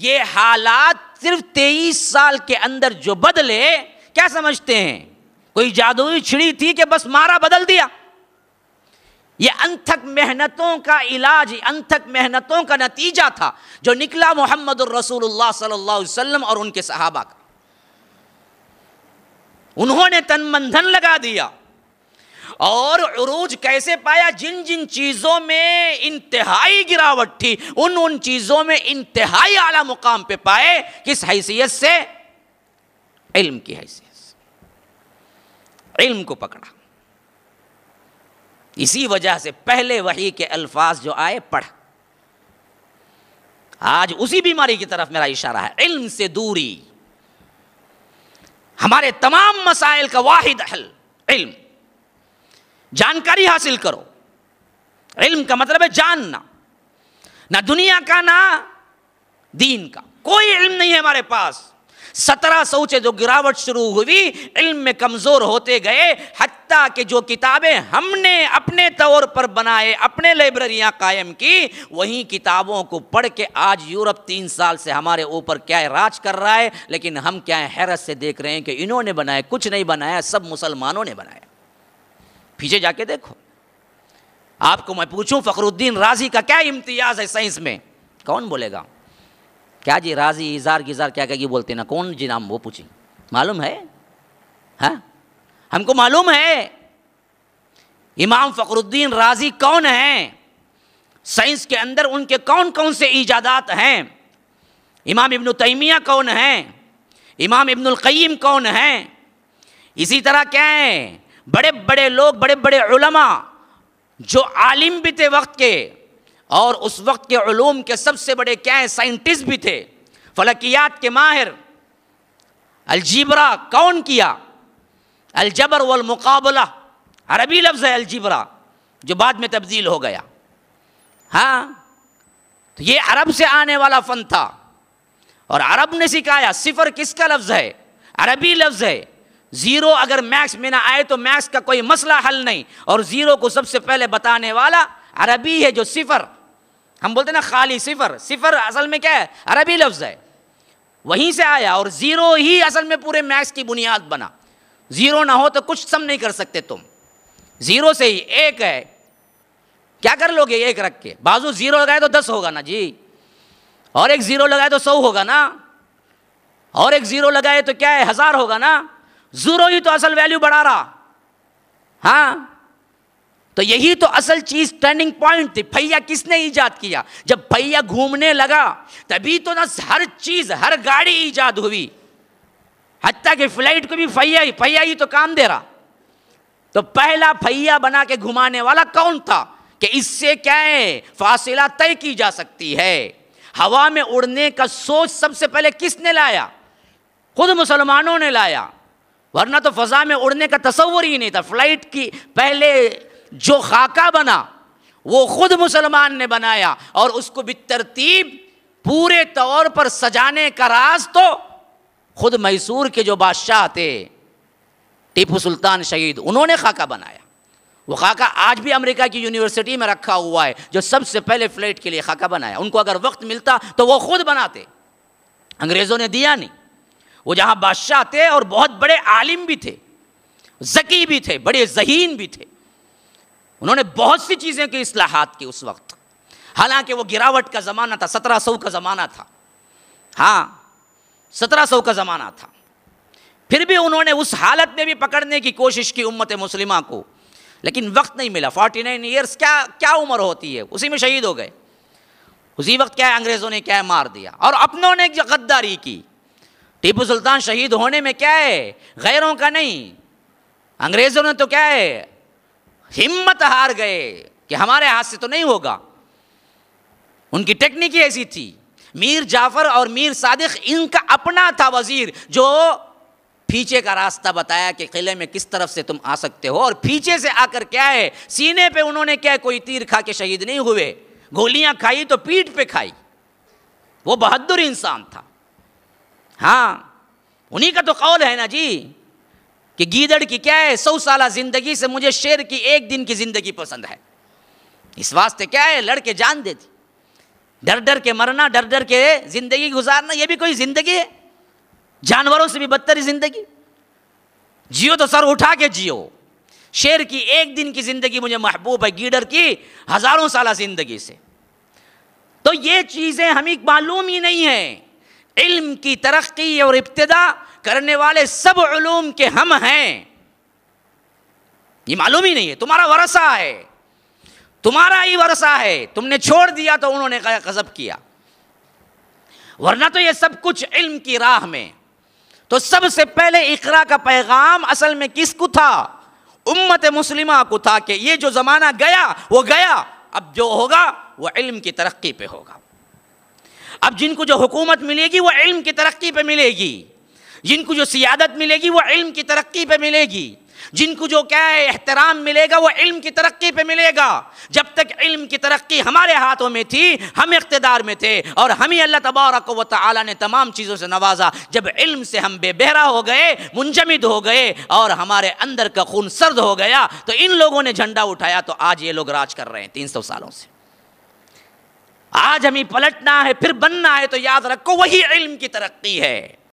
ये हालात सिर्फ़ तेईस साल के अंदर जो बदले, क्या समझते हैं? कोई जादुई छिड़ी थी कि बस मारा बदल दिया? ये अंथक मेहनतों का इलाज अंथक मेहनतों का नतीजा था जो निकला मोहम्मद रसूलुल्लाह सल्लल्लाहु अलैहि वसल्लम और उनके सहाबा का। उन्होंने तन मंधन लगा दिया। और उरूज कैसे पाया? जिन जिन चीज़ों में इंतहाई गिरावट थी, उन उन चीज़ों में इंतहाई आला मुकाम पे पाए, किस हैसियत से? इल्म की हैसियत से। इल्म को पकड़ा। इसी वजह से पहले वही के अल्फाज जो आए, पढ़। आज उसी बीमारी की तरफ़ मेरा इशारा है। इल्म से दूरी। हमारे तमाम मसाइल का वाहिद हल इल्म। जानकारी हासिल करो। इल्म का मतलब है जानना। ना दुनिया का, ना दीन का। कोई इल्म नहीं है हमारे पास। सत्रह सौ से जो गिरावट शुरू हुई, इल्म में कमज़ोर होते गए हती कि जो किताबें हमने अपने तौर पर बनाए, अपने लाइब्रेरियाँ कायम की, वही किताबों को पढ़ के आज यूरोप तीन साल से हमारे ऊपर क्या है, राज कर रहा है, लेकिन हम क्या है, हैरत से देख रहे हैं कि इन्होंने बनाया, कुछ नहीं बनाया, सब मुसलमानों ने बनाया। पीछे जाके देखो। आपको मैं पूछूँ, फखरुद्दीन, राज़ी का क्या इम्तियाज़ है साइंस में? कौन बोलेगा? क्या जी, राज़ी इजार गिजार क्या क्या बोलते ना? कौन जी नाम, वो पूछी। मालूम है? हा? हमको मालूम है। इमाम फखरुद्दीन, राज़ी कौन है? साइंस के अंदर उनके कौन कौन से ईजादात हैं? इमाम इब्न तैमिया कौन है? इमाम इब्नुल क़य्यिम कौन है? इसी तरह क्या है? बड़े बड़े लोग बड़े बड़े उलमा जो आलिम भी थे वक्त के और उस वक्त के ूम के सबसे बड़े क्या हैं? साइंटिस्ट भी थे। फलकियात के माहिर, अलजीबरा कौन किया? अलजबर वल मुकाबला। अरबी लफ्ज़ है अलजीबरा, जो बाद में तब्दील हो गया। हाँ तो ये अरब से आने वाला फ़न था। और अरब ने सिखाया, सिफर किसका लफ्ज़ है? अरबी लफ्ज़ है। ज़ीरो अगर मैक्स में ना आए तो मैक्स का कोई मसला हल नहीं। और ज़ीरो को सबसे पहले बताने वाला अरबी है जो सिफर। हम बोलते ना खाली सिफर। सिफर असल में क्या है? अरबी लफ्ज़ है। वहीं से आया और ज़ीरो ही असल में पूरे मैथ्स की बुनियाद बना। ज़ीरो ना हो तो कुछ सम नहीं कर सकते तुम। ज़ीरो से ही एक है। क्या कर लोगे एक रख के? बाजू ज़ीरो लगाए तो दस होगा ना जी। और एक ज़ीरो लगाए तो सौ होगा ना। और एक ज़ीरो लगाए तो क्या है? हज़ार होगा ना। ज़ीरो ही तो असल वैल्यू बढ़ा रहा। हाँ? तो यही तो असल चीज़ टर्निंग पॉइंट थी। भैया किसने ईजाद किया? जब भैया घूमने लगा, तभी तो ना हर चीज़, हर गाड़ी ईजाद हुई। हत्या कि फ़्लाइट को भी भैया ही भैया ही तो काम दे रहा। तो पहला भैया बना के घुमाने वाला कौन था? कि इससे क्या है? फासिला तय की जा सकती है। हवा में उड़ने का सोच सबसे पहले किसने लाया? खुद मुसलमानों ने लाया। वरना तो फजा में उड़ने का तस्वुर ही नहीं था। फ़्लाइट की पहले जो खाका बना, वो खुद मुसलमान ने बनाया और उसको भी तरतीब पूरे तौर पर सजाने का राज तो खुद मैसूर के जो बादशाह थे, टीपू सुल्तान शहीद, उन्होंने खाका बनाया। वो खाका आज भी अमेरिका की यूनिवर्सिटी में रखा हुआ है, जो सबसे पहले फ़्लाइट के लिए खाका बनाया। उनको अगर वक्त मिलता तो वो खुद बनाते। अंग्रेज़ों ने दिया नहीं। वो जहाँ बादशाह थे और बहुत बड़े आलिम भी थे, जकी भी थे, बड़े जहीन भी थे। उन्होंने बहुत सी चीज़ें की असलाहत की उस वक्त। हालाँकि वो गिरावट का ज़माना था, सत्रह सौ का ज़माना था। हाँ सत्रह सौ का ज़माना था। फिर भी उन्होंने उस हालत में भी पकड़ने की कोशिश की उम्मत मुस्लिमा को, लेकिन वक्त नहीं मिला। फोर्टी नाइन ईयर्स क्या क्या उम्र होती है? उसी में शहीद हो गए। उसी वक्त क्या अंग्रेज़ों ने क्या मार दिया? और अपनों ने गद्दारी की। टीपू सुल्तान शहीद होने में क्या है? गैरों का नहीं। अंग्रेज़ों ने तो क्या है? हिम्मत हार गए कि हमारे हाथ से तो नहीं होगा। उनकी टेक्निक ही ऐसी थी। मीर जाफ़र और मीर सादिक, इनका अपना था वज़ीर, जो पीछे का रास्ता बताया कि किले में किस तरफ़ से तुम आ सकते हो और पीछे से आकर क्या है? सीने पे उन्होंने क्या है कोई तीर खा के शहीद नहीं हुए? गोलियाँ खाई तो पीठ पे खाई। वो बहादुर इंसान था। हाँ उन्हीं का तो कौल है ना जी, कि गीदड़ की क्या है, सौ साल ज़िंदगी से मुझे शेर की एक दिन की ज़िंदगी पसंद है। इस वास्ते क्या है, लड़के जान देती डर डर के मरना, डर डर के ज़िंदगी गुजारना, ये भी कोई ज़िंदगी है? जानवरों से भी बदतर ज़िंदगी। जियो तो सर उठा के जियो। शेर की एक दिन की ज़िंदगी मुझे महबूब है गीडर की हज़ारों साल ज़िंदगी से। तो ये चीज़ें हमें मालूम ही नहीं है। इल्म की तरक्की और इब्तदा करने वाले सब उलूम के हम हैं। ये मालूम ही नहीं है, तुम्हारा वरसा है। तुम्हारा ही वरसा है। तुमने छोड़ दिया तो उन्होंने गजब किया। वरना तो ये सब कुछ इल्म की राह में। तो सबसे पहले इकरा का पैगाम असल में किसको था? उम्मत मुस्लिमा को था कि ये जो ज़माना गया, वो गया, अब जो होगा, वो इल्म की तरक्की पे होगा। अब जिनको जो हुकूमत मिलेगी, वो इल्म की तरक्की पे मिलेगी। जिनको जो सियादत मिलेगी, वो इल्म की तरक्की पे मिलेगी। जिनको जो क्या है, एहतराम मिलेगा, वो इल्म की तरक्की पे मिलेगा। जब तक इल्म की तरक्की हमारे हाथों में थी, हम इकतदार में थे और हम ही अल्लाह तबारक व ताली ने तमाम चीज़ों से नवाजा। जब इल्म से हम बेबहरा हो गए, मुंजमिद हो गए और हमारे अंदर का खून सर्द हो गया तो इन लोगों ने झंडा उठाया तो आज ये लोग राज कर रहे हैं तीन सौ सालों से। आज हमें पलटना है, फिर बनना है तो याद रखो, वही इल्म की तरक्की है।